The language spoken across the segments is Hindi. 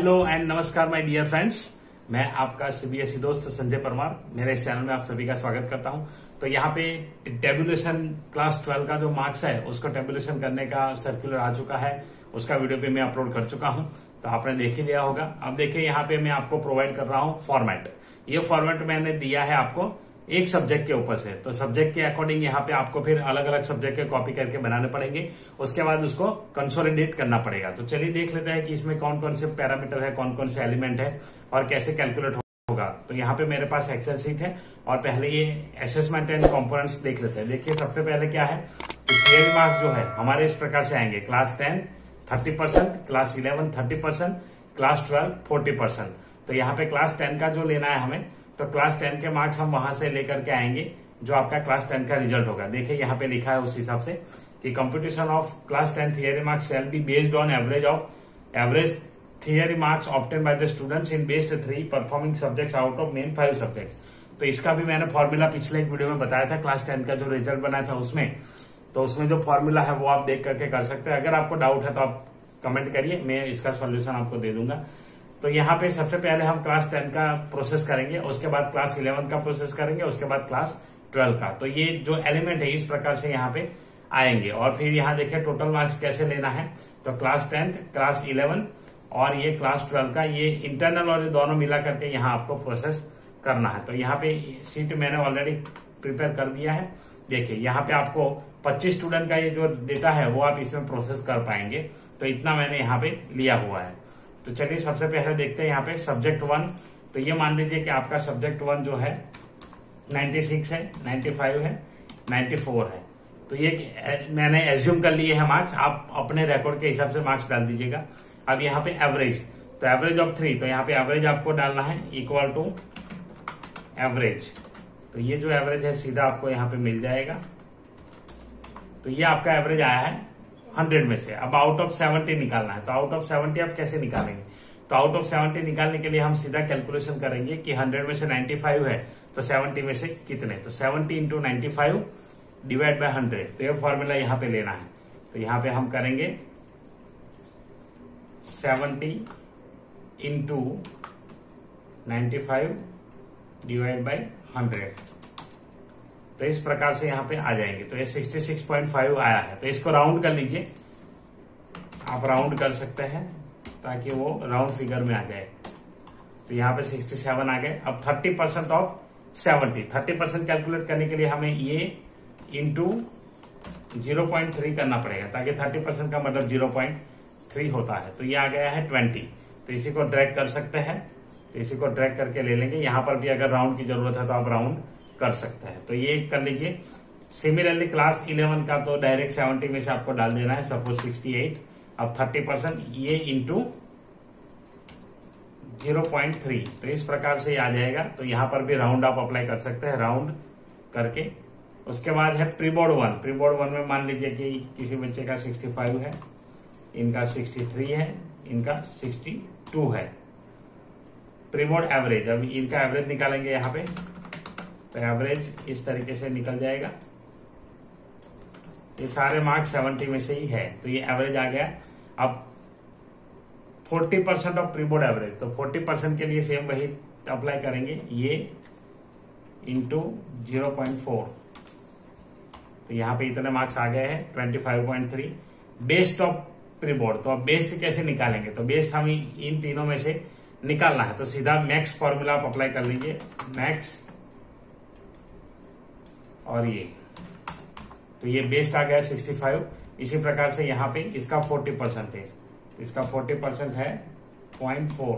हेलो एंड नमस्कार माय डियर फ्रेंड्स मैं आपका सीबीएसई दोस्त संजय परमार। मेरे इस चैनल में आप सभी का स्वागत करता हूँ। तो यहाँ पे टेबुलेशन क्लास 12 का जो मार्क्स है, उसको टेबुलेशन करने का सर्कुलर आ चुका है। उसका वीडियो पे मैं अपलोड कर चुका हूँ। तो आपने देख ही लिया होगा। अब देखिए, यहाँ पे मैं आपको प्रोवाइड कर रहा हूँ फॉर्मेट ये फॉर्मेट मैंने दिया है आपको। एक सब्जेक्ट के ऊपर से। तो सब्जेक्ट के अकॉर्डिंग यहाँ पे आपको फिर अलग अलग सब्जेक्ट के कॉपी करके बनाने पड़ेंगे। उसके बाद उसको कंसोलिडेट करना पड़ेगा। तो चलिए देख लेते हैं कि इसमें कौन कौन से पैरामीटर है कौन कौन से एलिमेंट है और कैसे कैलकुलेट होगा। तो यहाँ पे मेरे पास एक्सेल सीट है और पहले ये असेसमेंट एंड कॉम्पोनेंट्स देख लेते हैं। देखिए सबसे पहले क्या है? थियरी मार्क्स जो है, हमारे इस प्रकार से आएँगे। Class ten thirty percent class eleven thirty percent class twelve forty percent तो यहाँ पे क्लास टेन का जो लेना है हमें तो क्लास टेन के मार्क्स हम वहाँ से लेकर के आएँगे, जो आपका क्लास टेन का रिज़ल्ट होगा। देखिए, यहाँ पे लिखा है उस हिसाब से कि competition of class ten theory marks shall be based on average of average theory marks obtained by the students in best three performing subjects out of main five subject तो इसका भी मैंने फॉर्मूला पिछले एक वीडियो में बताया था क्लास टेन का जो रिज़ल्ट बनाया था उसमें। तो उसमें जो फॉर्मूला है वो आप देख करके कर सकते हैं। अगर आपको डाउट है तो आप कमेंट करिए, मैं इसका सॉल्यूशन आपको दे दूँगा। तो यहाँ पे सबसे पहले हम क्लास टेन का प्रोसेस करेंगे, उसके बाद क्लास इलेवन का प्रोसेस करेंगे, उसके बाद क्लास ट्वेल्व का। तो ये जो एलिमेंट है, इस प्रकार से यहाँ पे आएँगे। और फिर यहाँ देखिए टोटल मार्क्स कैसे लेना है। तो क्लास टेंथ क्लास इलेवन और ये क्लास ट्वेल्व का, ये इंटरनल और ये दोनों मिला करके यहाँ आपको प्रोसेस करना है। तो यहाँ पे सीट मैंने ऑलरेडी प्रिपेयर कर दिया है। देखिए, यहाँ पे आपको 25 स्टूडेंट का ये जो डेटा है, वो आप इसमें प्रोसेस कर पाएँगे। तो इतना मैंने यहाँ पे लिया हुआ है। तो चलिए सबसे पहले देखते हैं यहाँ पे सब्जेक्ट वन तो ये मान लीजिए कि आपका सब्जेक्ट वन जो है 96 है 95 है 94 है। तो ये मैंने एज्यूम कर लिए है मार्क्स आप अपने रिकॉर्ड के हिसाब से मार्क्स डाल दीजिएगा। अब यहाँ पे एवरेज तो एवरेज ऑफ़ थ्री तो यहाँ पे एवरेज आपको डालना है इक्वल टू एवरेज तो ये जो एवरेज है, सीधा आपको यहाँ पे मिल जाएगा। तो ये आपका एवरेज आया है। हंड्रेड में से। अब आउट ऑफ़ सेवेंटी निकालना है। तो आउट ऑफ़ सेवेंटी आप कैसे निकालेंगे? तो आउट ऑफ़ सेवेंटी निकालने के लिए हम सीधा कैलकुलेशन करेंगे कि हंड्रेड में से नाइन्टी फाइव है तो सेवेंटी में से कितने? तो seventy into ninety five divide by hundred तो ये फॉर्मूला यहाँ पे लेना है। तो यहाँ पे हम करेंगे seventy into ninety five divide by hundred तो इस प्रकार से यहाँ पे आ जाएँगे। तो ये 66.5 आया है। तो इसको राउंड कर लीजिए। आप राउंड कर सकते हैं ताकि वो राउंड फिगर में आ जाए। तो यहाँ पे 67 आ गए। अब 30 परसेंट ऑफ़ 70 30 परसेंट कैलकुलेट करने के लिए हमें ये इंटू ज़ीरो पॉइंट थ्री करना पड़ेगा, ताकि 30 परसेंट का मतलब ज़ीरो पॉइंट थ्री होता है। तो ये आ गया है 20 तो इसी को ड्रैग कर सकते हैं। तो इसी को ड्रैग करके ले लेंगे। यहाँ पर भी अगर राउंड की ज़रूरत है तो आप राउंड कर सकते हैं। तो ये कर लीजिए। सिमिलरली क्लास इलेवन का तो डायरेक्ट सेवेंटी में से आपको डाल देना है सपोज़ सिक्सटी एट अब थर्टी परसेंट ये इंटू ज़ीरो पॉइंट थ्री तो इस प्रकार से आ जाएगा। तो यहाँ पर भी राउंड आप अप्लाई कर सकते हैं राउंड करके। उसके बाद है प्रीबोर्ड वन प्रीबोर्ड वन में मान लीजिए कि किसी बच्चे का सिक्सटी फाइव है, इनका सिक्सटी थ्री है, इनका सिक्सटी टू है। प्रीबोर्ड एवरेज अब इनका एवरेज निकालेंगे यहाँ पे। तो एवरेज इस तरीके से निकल जाएगा। ये सारे मार्क्स सेवेंटी में से ही है तो ये एवरेज आ गया। अब forty percent of preboard average तो फोर्टी परसेंट के लिए सेम वही अप्लाई करेंगे। ये इंटू ज़ीरो पॉइंट फोर तो यहाँ पे इतने मार्क्स आ गए हैं twenty five point three best of preboard तो अब बेस्ट कैसे निकालेंगे? तो बेस्ट हम इन तीनों में से निकालना है तो सीधा मैक्स फॉर्मूला आप अप्लाई कर लीजिए। मैक्स और ये। तो ये बेस्ट आ गया 65 इसी प्रकार से यहाँ पे इसका 40 परसेंटेज तो इसका 40 परसेंट है पॉइंट फोर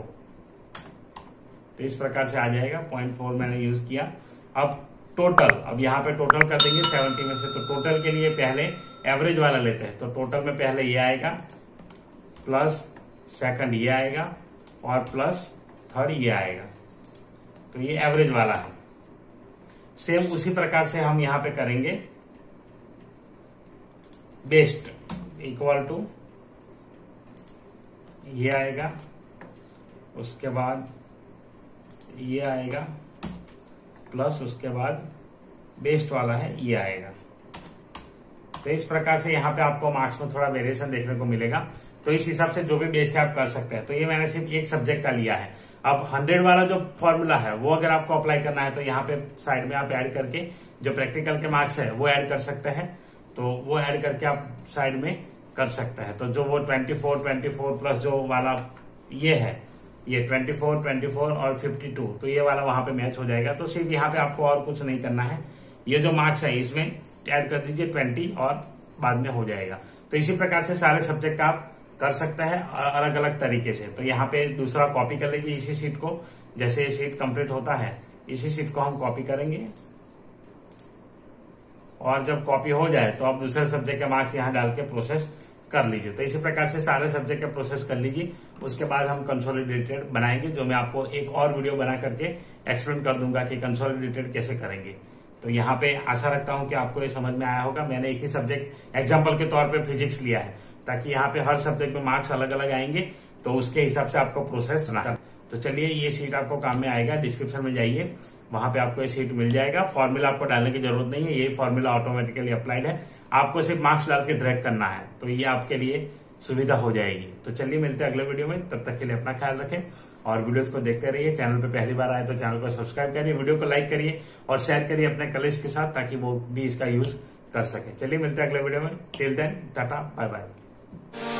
तो इस प्रकार से आ जाएगा। पॉइंट फोर मैंने यूज़ किया। अब टोटल अब यहाँ पे टोटल कर देंगे 70 में से। तो टोटल के लिए पहले एवरेज वाला लेते हैं। तो टोटल में पहले ये आएगा प्लस सेकंड ये आएगा, और प्लस थर्ड ये आएगा। तो ये एवरेज वाला है। सेम उसी प्रकार से हम यहाँ पे करेंगे। बेस्ट इक्वल टू ये आएगा। उसके बाद ये आएगा प्लस उसके बाद बेस्ट वाला है, ये आएगा। तो इस प्रकार से यहाँ पे आपको मार्क्स में थोड़ा वेरिएशन देखने को मिलेगा। तो इस हिसाब से जो भी बेस के आप कर सकते हैं। तो ये मैंने सिर्फ़ एक सब्जेक्ट का लिया है। अब हंड्रेड वाला जो फॉर्मूला है, वो अगर आपको अप्लाई करना है तो यहाँ पे साइड में आप ऐड करके जो प्रैक्टिकल के मार्क्स है, वो ऐड कर सकते हैं। तो वो ऐड करके आप साइड में कर सकते हैं। तो जो वो 24 24 प्लस जो वाला ये है, ये 24 24 और 52 तो ये वाला वहाँ पे मैच हो जाएगा। तो सिर्फ़ यहाँ पे आपको और कुछ नहीं करना है। ये जो मार्क्स है, इसमें ऐड कर दीजिए ट्वेंटी और बाद में हो जाएगा। तो इसी प्रकार से सारे सब्जेक्ट का आप कर सकते हैं अलग अलग तरीके से। तो यहाँ पे दूसरा कॉपी कर लीजिए इसी सीट को। जैसे ये सीट कंप्लीट होता है, इसी सीट को हम कॉपी करेंगे। और जब कॉपी हो जाए तो आप दूसरे सब्जेक्ट के मार्क्स यहाँ डाल के प्रोसेस कर लीजिए। तो इसी प्रकार से सारे सब्जेक्ट का प्रोसेस कर लीजिए। उसके बाद हम कंसोलिडेटेड बनाएँगे, जो मैं आपको एक और वीडियो बना करके एक्सप्लेन कर दूँगा कि कंसोलिडेटेड कैसे करेंगे। तो यहाँ पे आशा रखता हूँ कि आपको ये समझ में आया होगा। मैंने एक ही सब्जेक्ट एग्ज़ाम्पल के तौर पर फिजिक्स लिया है। ताकि यहाँ पे हर सब्जेक्ट में मार्क्स अलग अलग आएँगे तो उसके हिसाब से आपको प्रोसेस ना तो चलिए, ये सीट आपको काम में आएगा डिस्क्रिप्शन में जाइए, वहाँ पे आपको ये सीट मिल जाएगा। फॉर्मूला आपको डालने की ज़रूरत नहीं है, ये फॉर्मूला ऑटोमेटिकली अप्लाइड है। आपको सिर्फ़ मार्क्स डाल के ड्रैग करना है तो ये आपके लिए सुविधा हो जाएगी। तो चलिए, मिलते हैं अगले वीडियो में, तब तक के लिए अपना ख्याल रखें और वीडियोस को देखते रहिए। चैनल पे पहली बार आए तो चैनल को सब्सक्राइब करिए वीडियो को लाइक करिए और शेयर करिए अपने कलेज के साथ, ताकि वो भी इसका यूज़ कर सके। चलिए, मिलते हैं अगले वीडियो में। Till then tata bye bye you